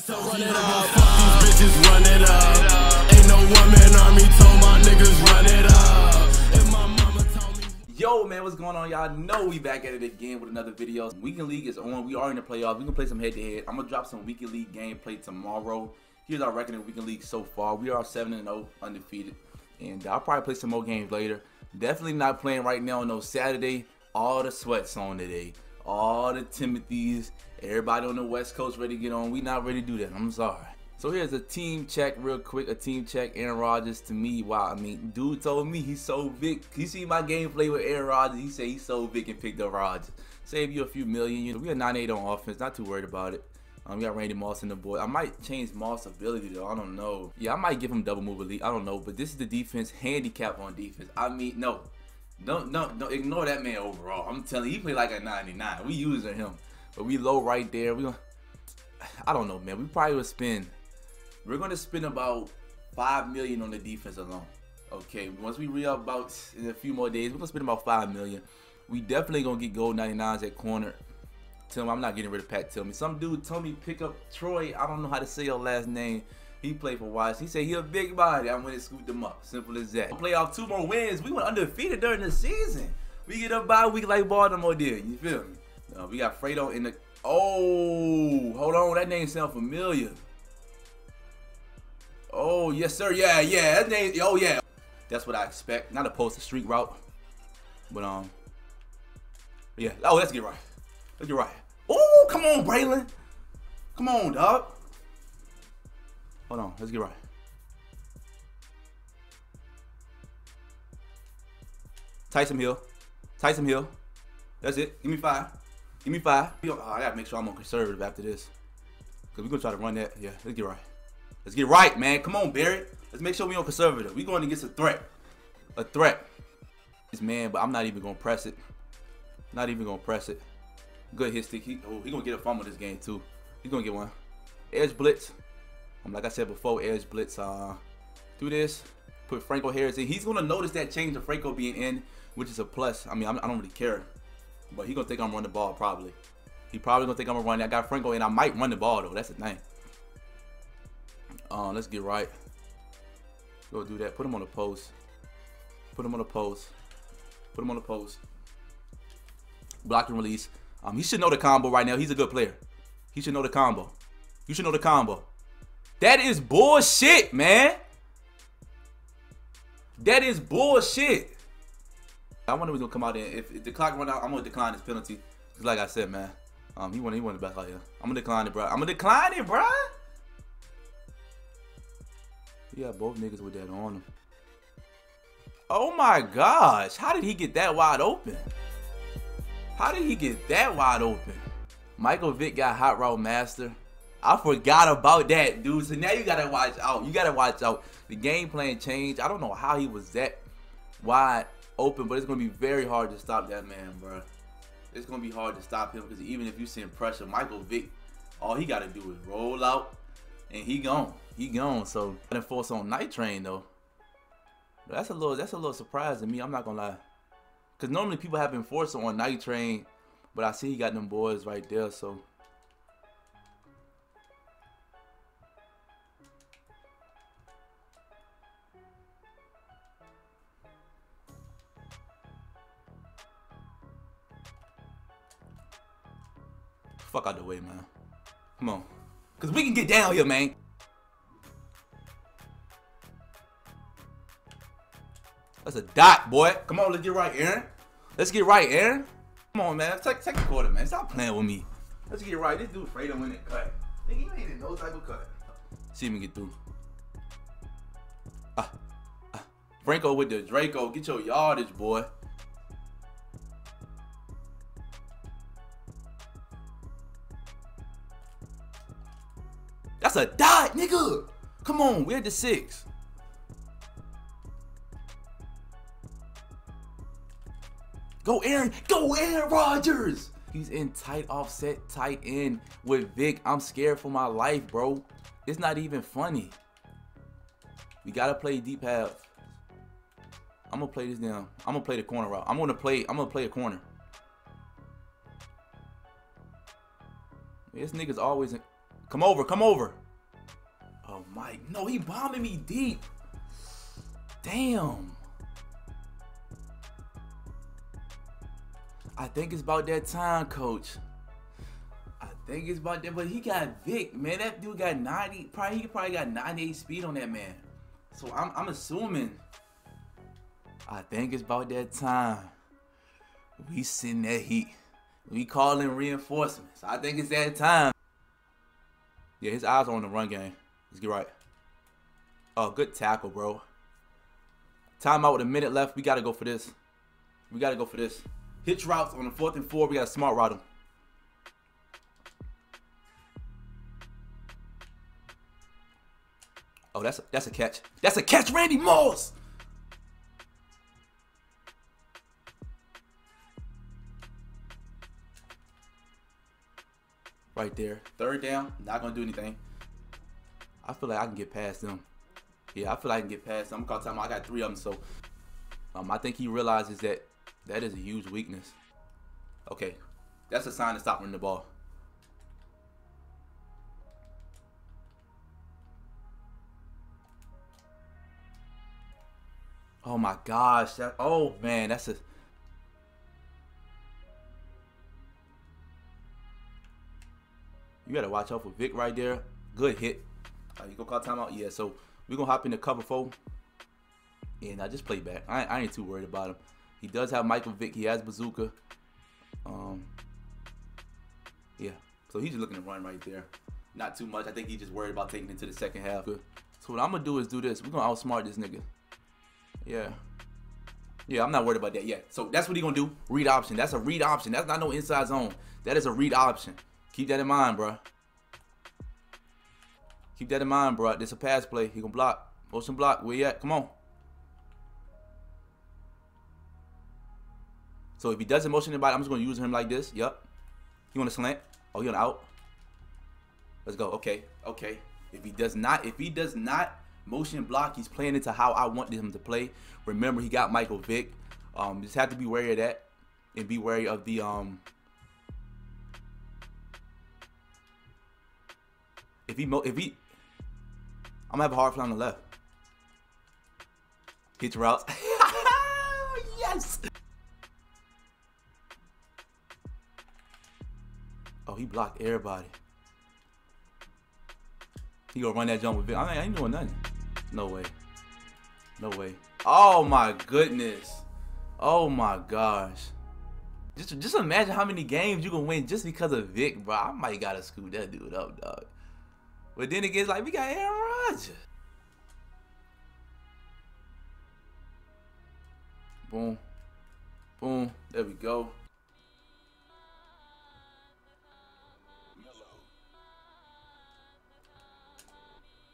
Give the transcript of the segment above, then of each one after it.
So run it. Fuck these bitches. Yo, man, what's going on? Y'all know we back at it again with another video. Weekend League is on. We are in the playoffs. We can play some head-to-head. I'm gonna drop some Weekend League gameplay tomorrow. Here's our record in Weekend League so far. We are 7 and 0, undefeated, and I'll probably play some more games later. Definitely not playing right now. on No Saturday. All the sweats on today. All the Timothys. Everybody on the West Coast ready to get on. We not ready to do that. I'm sorry. So here's a team check real quick. A team check. Aaron Rodgers to me. Wow. I mean, dude told me he's so big. You see my gameplay with Aaron Rodgers. He said he's so big and picked up Rodgers. Save you a few million. You know, we are 9-8 on offense. Not too worried about it. Um, we got Randy Moss in the board. I might change Moss' ability though. I don't know. Yeah, I might give him double move elite. I don't know. But this is the defense handicap on defense. I mean, no. Don't, don't, don't ignore that man overall. I'm telling you, he played like a 99. We using him. But we low right there. We gonna, I don't know, man. We probably would spend, we're to spend about 5 million on the defense alone. Okay, once we re up about in a few more days, we're to spend about 5 million. We definitely going to get gold 99s at corner. Tell me I'm not getting rid of Pat Tillman. Some dude told me pick up Troy. I don't know how to say your last name. He played for Wise. He said he a big body. I went and scooped him up. Simple as that. Play off two more wins. We went undefeated during the season. We get up by week like Baltimore did. You feel me? Uh, we got Fredo in the. Oh, hold on. That name sound familiar. Oh, yes, sir. Yeah, yeah. That name. Oh, yeah. That's what I expect. Not opposed to street route. But, um. Yeah. Oh, let's get right. Let's get right. Oh, come on, Bralen. Come on, dog. Hold on. Let's get right. Tyson Hill. Tyson Hill. That's it. Give me five. Give me five. Oh, I gotta make sure I'm on conservative after this. Cause we're gonna try to run that. Yeah, let's get right. Let's get right, man. Come on, Barry. Let's make sure we on conservative. We going against a threat. A threat. This man, but I'm not even gonna press it. Not even gonna press it. Good hit stick. He, oh, he gonna get a fumble this game too. He's gonna get one. Edge blitz. Um, like I said before, edge blitz. Uh, do this. Put Franco Harris in. He's gonna notice that change of Franco being in, which is a plus. I mean, I'm, I do not really care, but he gonna think I'm running the ball probably. He probably gonna think I'm gonna run. I got Franco in. I might run the ball though. That's the thing. Uh, let's get right. Go do that. Put him on the post. Put him on the post. Put him on the post. Block and release. Um, he should know the combo right now. He's a good player. He should know the combo. You should know the combo. That is bullshit, man. That is bullshit. I wonder who's gonna come out in. If, if the clock run out, I'm gonna decline this penalty. Cause like I said, man, um, he won. He won the best out here. I'm gonna decline it, bro. I'm gonna decline it, bro. Yeah, both niggas with that on him. Oh my gosh, how did he get that wide open? How did he get that wide open? Michael Vick got hot route master. I forgot about that, dude. So now you gotta watch out. You gotta watch out. The game plan changed. I don't know how he was that wide open, but it's gonna be very hard to stop that man, bro. It's gonna be hard to stop him because even if you send pressure, Michael Vick, all he gotta do is roll out and he gone. He gone. So I force on night train though. That's a little that's a little surprise to me. I'm not gonna lie. Cause normally people have enforcer on night train, but I see he got them boys right there, so Fuck out the way, man. Come on. Cause we can get down here, man. That's a dot, boy. Come on, let's get right, Aaron. Let's get right, Aaron. Come on, man. Take, take the quarter, man. Stop playing with me. Let's get right. This dude afraid to win it cut. Nigga, you ain't in no type of cut. See me get through. Ah, ah. Franco with the Draco. Get your yardage, boy. That's a dot, nigga. Come on, we're the six. Go Aaron, go Aaron Rodgers. He's in tight offset, tight end with Vick. I'm scared for my life, bro. It's not even funny. We gotta play deep half. I'm gonna play this down. I'm gonna play the corner route. I'm gonna play. I'm gonna play a corner. This nigga's always in, Come over, come over. No, he bombing me deep. Damn. I think it's about that time, coach. I think it's about that, but he got Vick, man. That dude got 90, probably he probably got 98 speed on that man. So I'm, I'm assuming. I think it's about that time. We sitting that heat. We calling reinforcements. I think it's that time. Yeah, his eyes on the run game. Let's get right. Oh, good tackle, bro. Timeout with a minute left. We gotta go for this. We gotta go for this. Hitch routes on the fourth and four. We got to smart route. Oh, that's a, that's a catch. That's a catch, Randy Moss. Right there. Third down. Not going to do anything. I feel like I can get past them. Yeah, I feel like I can get past. I'm to time I got three of them, so um, I think he realizes that that is a huge weakness. Okay, that's a sign to stop running the ball. Oh my gosh, that oh man, that's a You gotta watch out for Vick right there. Good hit. Uh, you gonna call timeout? Yeah, so we're gonna hop in the cover four. And I just play back. I, I ain't too worried about him. He does have Michael Vick. He has Bazooka. Um, yeah. So he's just looking to run right there. Not too much. I think he's just worried about taking it to the second half. So what I'm gonna do is do this. We're gonna outsmart this nigga. Yeah. Yeah, I'm not worried about that yet. So that's what he gonna do. Read option. That's a read option. That's not no inside zone. That is a read option. Keep that in mind, bro. Keep that in mind, bro. This a pass play. He gonna block. Motion block. Where you at? Come on. So if he doesn't motion anybody, I'm just going to use him like this. Yep. He want to slant? Oh, you want out? Let's go. Okay. Okay. If he does not, if he does not motion block, he's playing into how I want him to play. Remember, he got Michael Vick. Um, just have to be wary of that and be wary of the um. If he mo if he, I'm gonna have a hard fly on the left. Hit routes. yes. Oh, he blocked everybody. He gonna run that jump with Vick. I, mean, I ain't doing nothing. No way. No way. Oh my goodness. Oh my gosh. Just, just imagine how many games you can win just because of Vick, bro. I might gotta scoot that dude up, dog. But then it gets like we got Aaron Rodgers. Boom. Boom. There we go.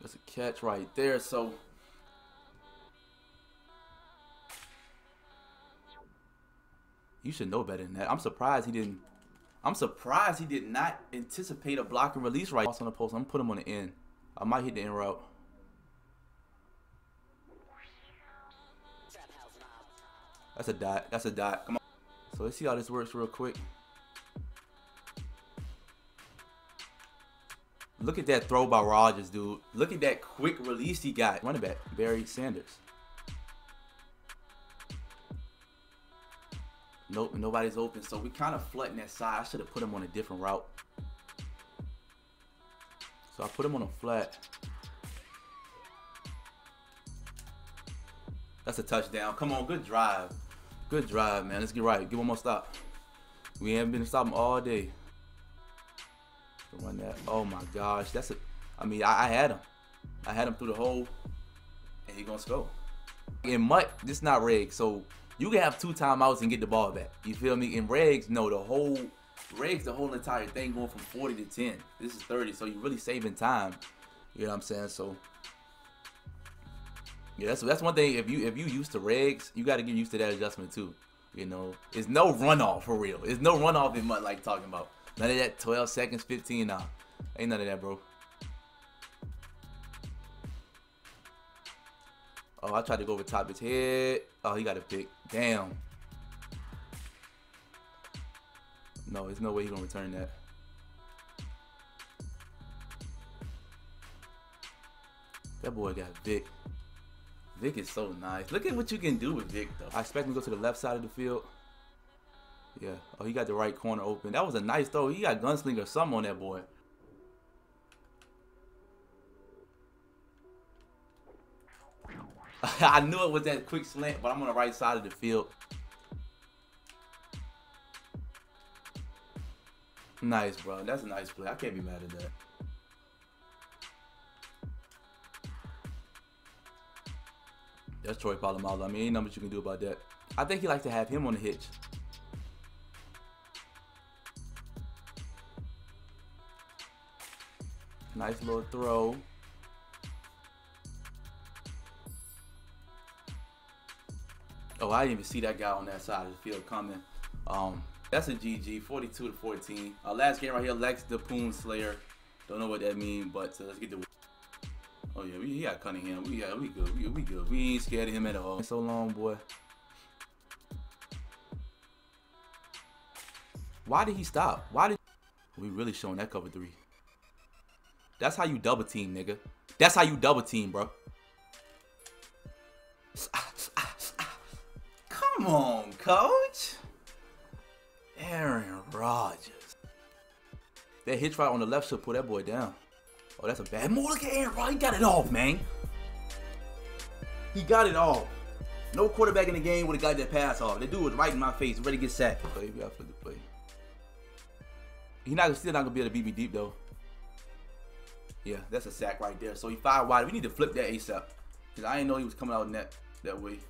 That's a catch right there. So you should know better than that. I'm surprised he didn't. I'm surprised he did not anticipate a block and release right on the post. I'm gonna put him on the end. I might hit the end route. That's a dot. That's a dot. Come on. So let's see how this works real quick. Look at that throw by Rodgers, dude. Look at that quick release he got. Running back, Barry Sanders. Nope, nobody's open. So we kind of flooding that side. I should have put him on a different route. So I put him on a flat. That's a touchdown. Come on, good drive. Good drive, man. Let's get right. Give one more stop. We haven't been stopping all day run that. Oh my gosh, that's a. I mean, I, I had him. I had him through the hole, and he gonna score. In MUT, this not reg, so you can have two timeouts and get the ball back. You feel me? In regs, no, the whole regs, the whole entire thing going from 40 to 10. This is 30, so you're really saving time. You know what I'm saying? So yeah, that's that's one thing. If you if you used to regs, you got to get used to that adjustment too. You know, it's no runoff for real. It's no runoff in MUT like talking about. None of that 12 seconds, 15 Nah, Ain't none of that, bro. Oh, I tried to go over top his head. Oh, he got a pick. Damn. No, there's no way he's gonna return that. That boy got Vick. Vick is so nice. Look at what you can do with Vick, though. I expect him to go to the left side of the field. Yeah. Oh, he got the right corner open. That was a nice throw. He got gunslinger some on that boy. I knew it was that quick slant, but I'm on the right side of the field. Nice, bro. That's a nice play. I can't be mad at that. That's Troy Polamalu. I mean, ain't nothing you can do about that. I think he likes to have him on the hitch. Nice little throw. Oh, I didn't even see that guy on that side of the field coming. Um, that's a GG, 42 to 14. Our last game right here, Lex the Poon Slayer. Don't know what that means, but uh, let's get the. Oh yeah, we got Cunningham. We got we good. We, we good. We ain't scared of him at all. So long, boy. Why did he stop? Why did we really showing that cover three? That's how you double team, nigga. That's how you double team, bro. Come on, coach. Aaron Rodgers. That hitch right on the left should pull that boy down. Oh, that's a bad move. Look at Aaron Rodgers. He got it off, man. He got it off. No quarterback in the game would have got that pass off. The dude was right in my face, ready to get sacked. Play, we got to play. He's not still not gonna be able to beat me deep though. Yeah, that's a sack right there. So he five wide. We need to flip that ASAP. Cause I didn't know he was coming out in that that way.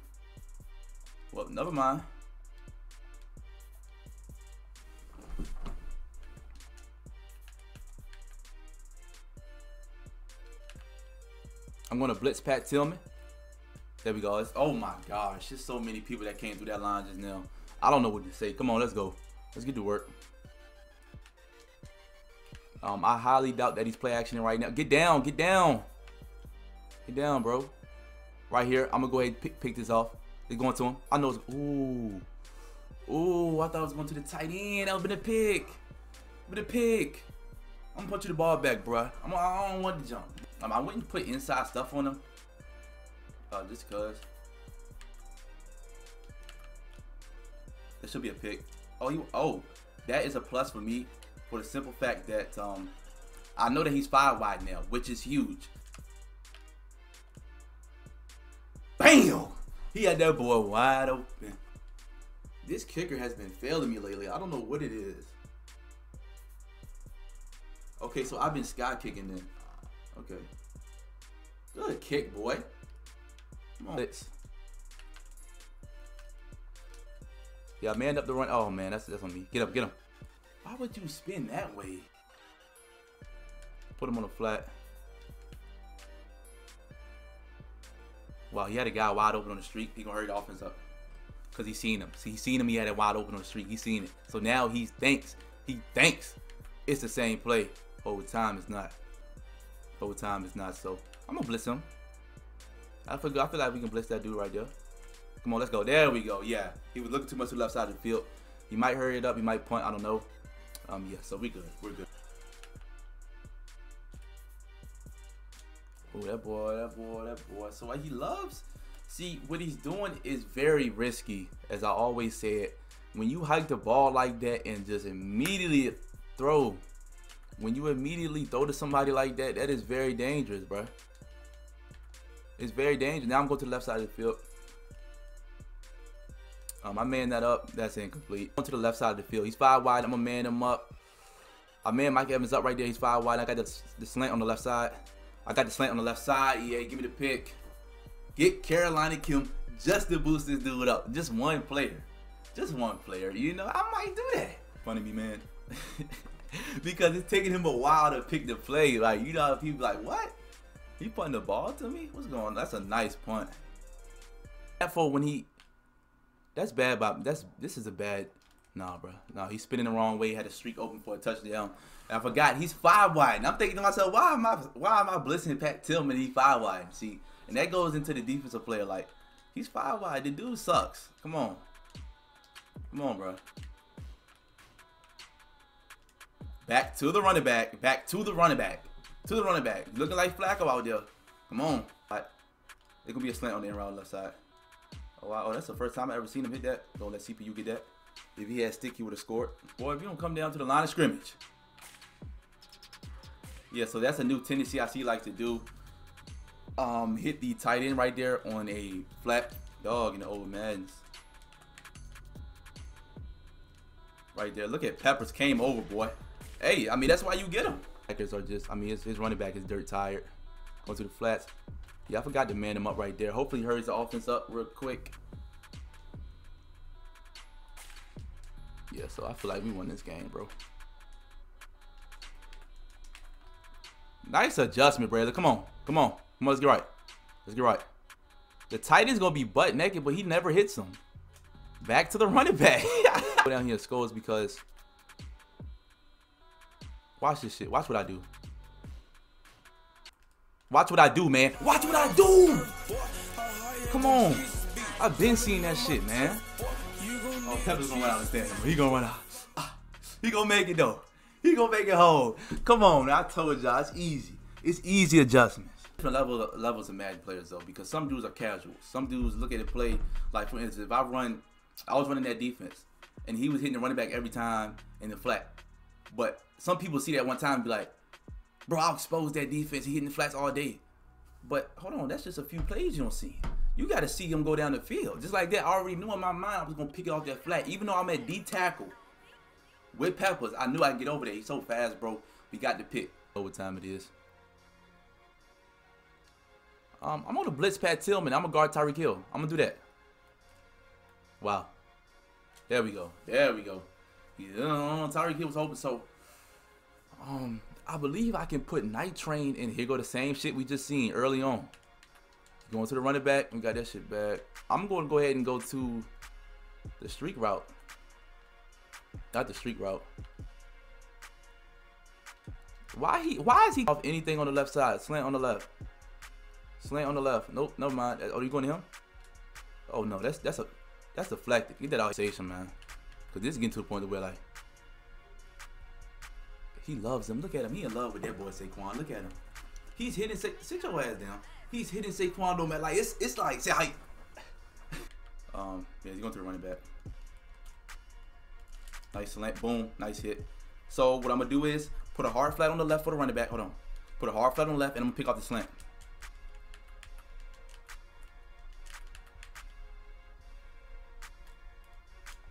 Well, never mind. I'm gonna blitz Pat Tillman. There we go. It's, oh my gosh, there's so many people that came through that line just now. I don't know what to say. Come on, let's go. Let's get to work. Um, I highly doubt that he's play actioning right now. Get down, get down. Get down, bro. Right here, I'm gonna go ahead and pick, pick this off. It's going to him. I know ooh. Ooh, I thought I was going to the tight end. That would been a pick. Been a pick. I'm gonna put you the ball back, bro. I'm, I don't want to jump. Um, I wouldn't put inside stuff on him. Uh, just cause. This should be a pick. Oh, you. Oh, that is a plus for me for the simple fact that um, I know that he's five wide now, which is huge. He had that boy wide open. This kicker has been failing me lately. I don't know what it is. Okay, so I've been sky kicking then. Okay. Good kick, boy. Come on. Let's. Yeah, man up the run. Oh man, that's that's on me. Get up, get him. Why would you spin that way? Put him on the flat. Well, he had a guy wide open on the street. He gonna hurry the offense up. Cause he seen him. See, he seen him. He had it wide open on the street. He seen it. So now he thinks. He thinks it's the same play. Over time, it's not. Over time, it's not. So I'm gonna blitz him. I feel. I feel like we can blitz that dude right there. Come on, let's go. There we go. Yeah, he was looking too much to the left side of the field. He might hurry it up. He might punt. I don't know. Um, yeah. So we good. We're good. Oh, that boy, that boy, that boy. So what he loves, see, what he's doing is very risky. As I always said, when you hike the ball like that and just immediately throw, when you immediately throw to somebody like that, that is very dangerous, bro. It's very dangerous. Now I'm going to the left side of the field. Um, I man that up. That's incomplete. Going to the left side of the field. He's five wide. I'm gonna man him up. I man Mike Evans up right there. He's five wide. I got the, the slant on the left side. I got the slant on the left side. Yeah, give me the pick. Get Carolina Kim just to boost this dude up. Just one player. Just one player. You know, I might do that. Funny me, man. because it's taking him a while to pick the play. Like, you know, people like, what? He putting the ball to me? What's going on? That's a nice punt. That for when he that's bad Bob. that's this is a bad Nah, bro. No, he's spinning the wrong way. Had a streak open for a touchdown. And I forgot he's five wide. And I'm thinking to myself, why am I why am I blitzing Pat Tillman? He's five wide. See, and that goes into the defensive player. Like, he's five wide. The dude sucks. Come on. Come on, bro. Back to the running back. Back to the running back. To the running back. Looking like Flacco out there. Come on. It's gonna be a slant on the end route left side. Oh wow, oh that's the first time I ever seen him hit that. Don't let CPU get that. If he had stick, he would have scored. Boy, if you don't come down to the line of scrimmage. Yeah, so that's a new tendency I see like to do. Um, hit the tight end right there on a flat dog in the old Maddens. Right there. Look at Peppers came over, boy. Hey, I mean that's why you get him. Packers are just, I mean, his, his running back is dirt tired. Going to the flats. Yeah, I forgot to man him up right there. Hopefully he hurries the offense up real quick. Yeah, so I feel like we won this game, bro. Nice adjustment, brother. Come on. Come on. Come on, let's get right. Let's get right. The tight end's going to be butt naked, but he never hits him. Back to the running back. Go down here scores because... Watch this shit. Watch what I do. Watch what I do, man. Watch what I do. Come on. I've been seeing that shit, man. Pepper's gonna run out and stand He gonna run out. Ah, he gonna make it though. He gonna make it whole. Come on, I told y'all it's easy. It's easy adjustments. Different level levels of Madden players though, because some dudes are casual. Some dudes look at it play like, for instance, if I run, I was running that defense, and he was hitting the running back every time in the flat. But some people see that one time and be like, bro, I'll expose that defense. He hitting the flats all day. But hold on, that's just a few plays you don't see. You got to see him go down the field. Just like that, I already knew in my mind I was going to pick it off that flat. Even though I'm at D tackle with Peppers, I knew I could get over there. He's so fast, bro. We got the pick. What time it is. Um, I'm on the blitz Pat Tillman. I'm going to guard Tyreek Hill. I'm going to do that. Wow. There we go. There we go. Yeah, Tyreek Hill was open, so um, I believe I can put Night Train in here. Go the same shit we just seen early on. Going to the running back. We got that shit back. I'm going to go ahead and go to the streak route. Not the streak route. Why he? Why is he off anything on the left side? Slant on the left. Slant on the left. Nope. Never mind. Oh, you going to him? Oh no, that's that's a that's deflected. Get that out station, man. Cause this is getting to the point where like he loves him. Look at him. He in love with that boy Saquon. Look at him. He's hitting sit your ass down. He's hitting Saquon no matter like it's it's like say I um yeah he's going to the running back. Nice slant, boom, nice hit. So what I'm gonna do is put a hard flat on the left for the running back. Hold on. Put a hard flat on the left and I'm gonna pick off the slant.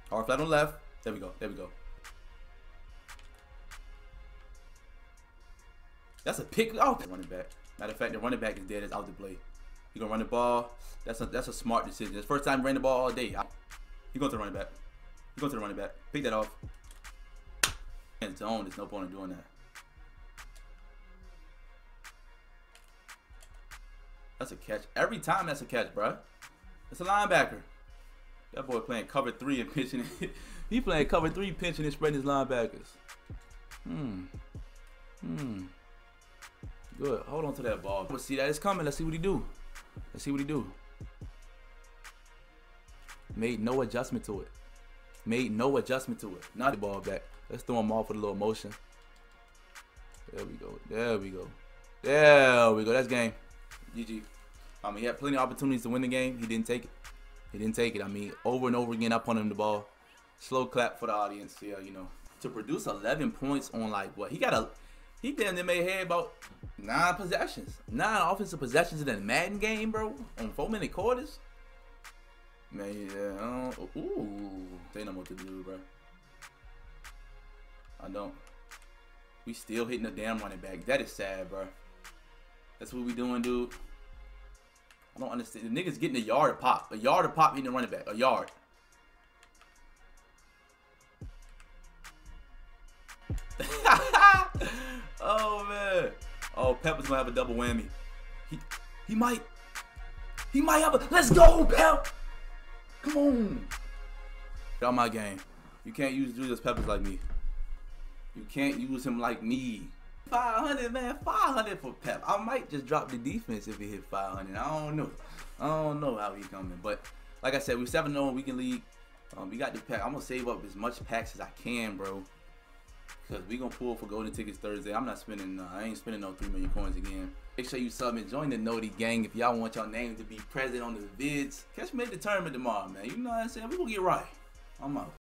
Hard flat on the left. There we go. There we go. That's a pick. Oh, running back. Matter of fact, the running back is dead. It's out the play. You're gonna run the ball. That's a that's a smart decision. It's first time ran the ball all day. You go to the running back. You go to the running back. Pick that off. And zone. There's no point in doing that. That's a catch. Every time that's a catch, bro. It's a linebacker. That boy playing cover three and pitching he playing cover three, pinching and spreading his linebackers. Hmm. Hmm. Good. Hold on to that ball. Let's see that it's coming. Let's see what he do. Let's see what he do. Made no adjustment to it. Made no adjustment to it. Not the ball back. Let's throw him off with a little motion. There we go. There we go. There we go. That's game. GG. I mean, he had plenty of opportunities to win the game. He didn't take it. He didn't take it. I mean, over and over again, I punted him the ball. Slow clap for the audience. Yeah, you know. To produce 11 points on like what? He got a he damn near made head about nine possessions. Nine offensive possessions in that Madden game, bro. On four minute quarters. Man, yeah, I don't, ooh. They know what to do, bro. I don't. We still hitting the damn running back. That is sad, bro. That's what we doing, dude. I don't understand. The niggas getting a yard of pop. A yard of pop hitting the running back. A yard. Oh man. Oh, Pepper's gonna have a double whammy. He he might. He might have a let's go, Pep! Come on. On my game. You can't use Julius Peppers like me. You can't use him like me. 500, man. 500 for Pep. I might just drop the defense if he hit 500. I don't know. I don't know how he coming. But like I said, we 7-0 Weekend League. Um, we got the pack. I'm going to save up as much packs as I can, bro. Cause we gonna pull for golden tickets Thursday. I'm not spending. Uh, I ain't spending no three million coins again. Make sure you sub and join the Noti gang if y'all want your name to be present on the vids. Catch me at the tournament tomorrow, man. You know what I'm saying? We gonna get right. I'm out.